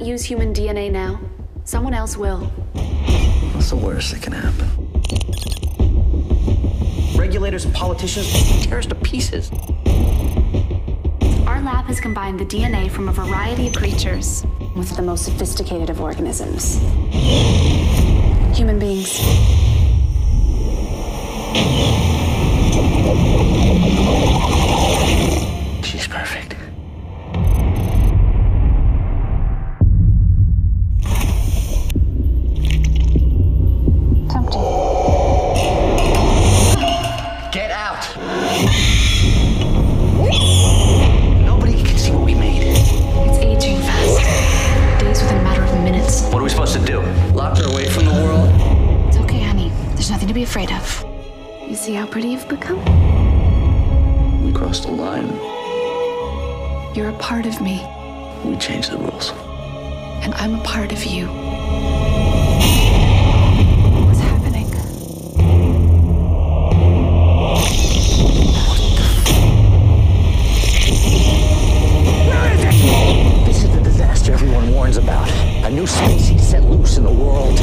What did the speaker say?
use human DNA now, someone else will. What's the worst that can happen? Regulators and politicians tear us to pieces. Our lab has combined the DNA from a variety of creatures with the most sophisticated of organisms human beings. Lock her away from the world? It's okay, honey. There's nothing to be afraid of. You see how pretty you've become? We crossed a line. You're a part of me, We changed the rules. and I'm a part of you. new species set loose in the world.